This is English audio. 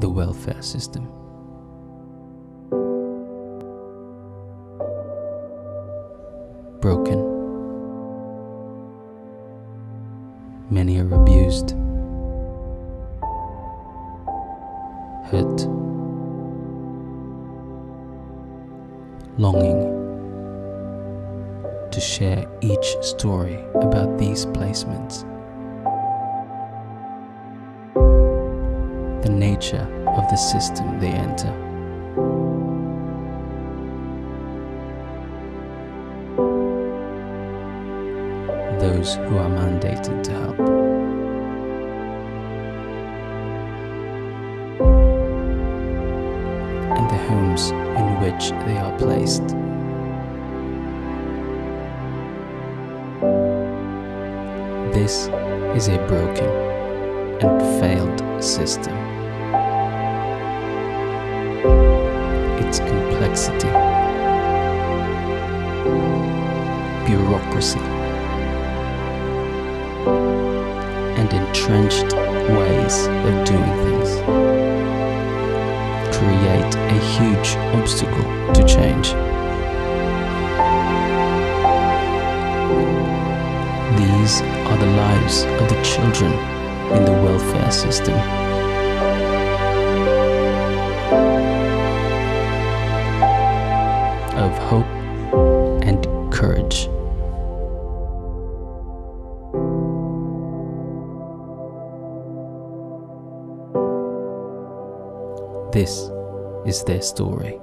the welfare system. Broken. Many are abused, hurt, longing to share each story about these placements. The nature of the system they enter. Those who are mandated to help. And the homes in which they are placed. This is a broken and failed system. Bureaucracy, and entrenched ways of doing things create a huge obstacle to change. These are the lives of the children in the welfare system. Of hope This is their story.